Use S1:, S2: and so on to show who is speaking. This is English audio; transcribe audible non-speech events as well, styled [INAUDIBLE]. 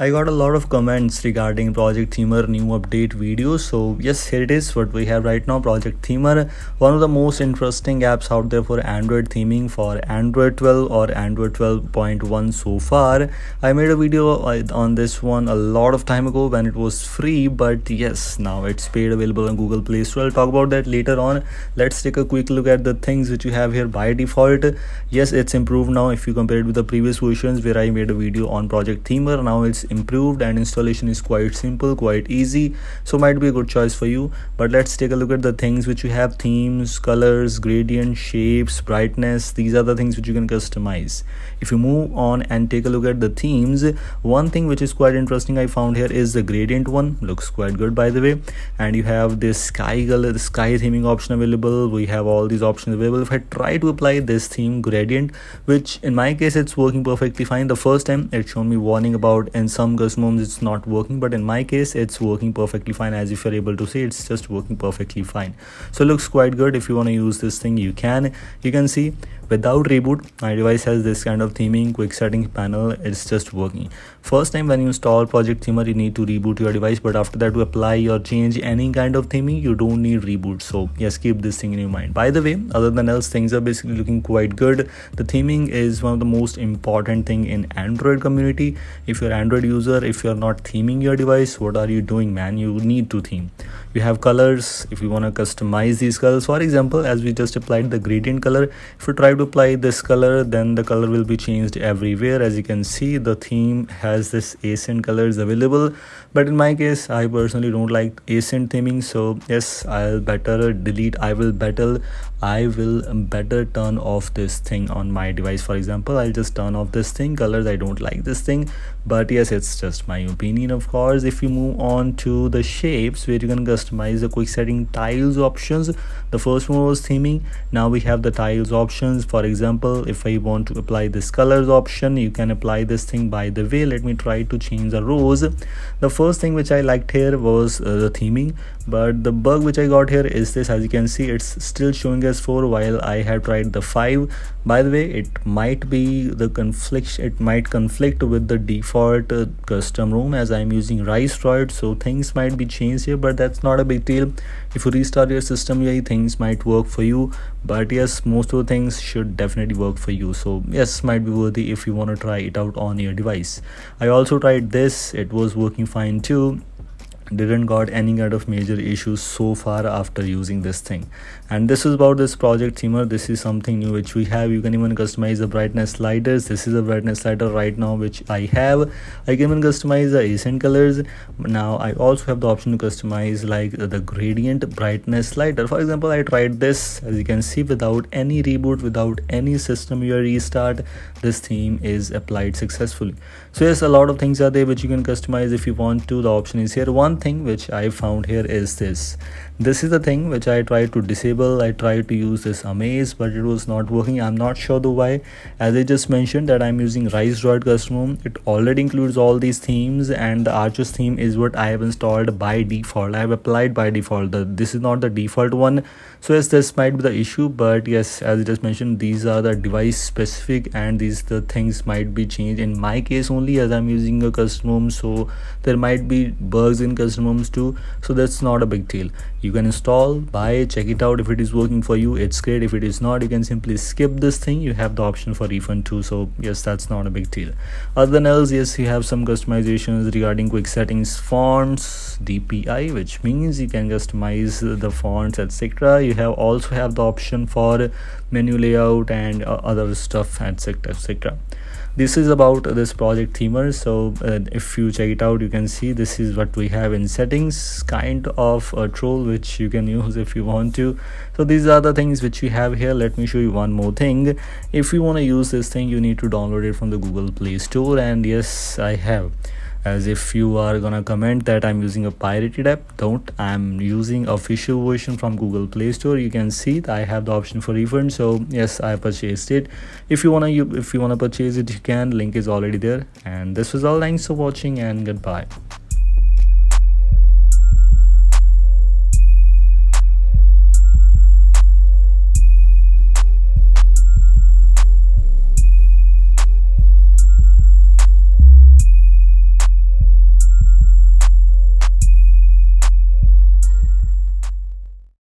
S1: I got a lot of comments regarding Project Themer new update videos. So yes, here it is what we have right now. Project Themer, one of the most interesting apps out there for Android theming for Android 12 or Android 12.1 so far. I made a video uh, on this one a lot of time ago when it was free, but yes, now it's paid available on Google Play Store. I'll talk about that later on. Let's take a quick look at the things which you have here by default. Yes, it's improved now if you compare it with the previous versions where I made a video on Project Themer. Now it's improved and installation is quite simple quite easy. So might be a good choice for you. But let's take a look at the things which you have. Themes colors gradient shapes brightness. These are the things which you can customize. If you move on and take a look at the themes one thing which is quite interesting i found here is the gradient one. Looks quite good by the way. And you have this sky color the sky theming option available. We have all these options available. If i try to apply this theme gradient which in my case it's working perfectly fine. The first time it showed me warning about in some ROMs it's not working but in my case it's working perfectly fine. As if you're able to see it's just working perfectly fine. So it looks quite good. If you want to use this thing you can. You can see without reboot my device has this kind of theming quick settings panel. It's just working. First time when you install project themer you need to reboot your device but after that to apply or change any kind of theming you don't need reboot. So yes keep this thing in your mind. By the way other than else things are basically looking quite good. The theming is one of the most important thing in android community. If you're android user if you're not theming your device what are you doing man? You need to theme you have colors if you want to customize these colors. For example as we just applied the gradient color if you try to apply this color then the color will be changed everywhere. As you can see the theme has this accent colors available. But in my case i personally don't like accent theming so yes i'll better delete i will better i will better turn off this thing on my device. For example i'll just turn off this thing. Colors i don't like this thing. But yes it's just my opinion of course. If you move on to the shapes where you can customize the quick setting tiles options the first one was theming. Now we have the tiles options. For example if i want to apply this colors option you can apply this thing by the way. Let me try to change the rows. The first thing which i liked here was uh, the theming. But the bug which i got here is this. As you can see it's still showing as 4 while i had tried the 5 by the way it might be the conflict it might conflict with the default uh, custom ROM as i'm using riceDroid so things might be changed here but that's not a big deal. If you restart your system yeah things might work for you but yes most of the things should definitely work for you. So yes might be worthy if you want to try it out on your device. I also tried this it was working fine too didn't got any kind of major issues so far after using this thing. And this is about this project themer this is something new which we have. You can even customize the brightness sliders. This is a brightness slider right now which i have. I can even customize the accent colors. Now i also have the option to customize like the gradient brightness slider. For example i tried this. As you can see without any reboot without any system restart this theme is applied successfully. So yes a lot of things are there which you can customize if you want to. The option is here. One thing which I found here is this. This is the thing which I tried to disable. I tried to use this amaze but it was not working. I'm not sure the why. As I just mentioned that I'm using riceDroid Custom. It already includes all these themes and the Arches theme is what I have installed by default. I have applied by default. The, this is not the default one. So yes this might be the issue but yes as I just mentioned these are the device specific and these the things might be changed. In my case only as I'm using a custom so there might be bugs in custom too so that's not a big deal. You can install buy check it out. If it is working for you it's great. If it is not you can simply skip this thing. You have the option for refund too so yes that's not a big deal. Other than else yes you have some customizations regarding quick settings fonts dpi which means you can customize the fonts etc you have also have the option for menu layout and uh, other stuff etc etc this is about this project themer so uh, if you check it out you can see this is what we have in settings kind of a tool which you can [LAUGHS] use if you want to. So these are the things which we have here. Let me show you one more thing. If you want to use this thing you need to download it from the google play store and yes i have as if you are gonna comment that i'm using a pirated app don't. I'm using official version from google play store. You can see that i have the option for refund so yes i purchased it. If you want to if you want to purchase it you can. Link is already there. And this was all. Thanks for watching and goodbye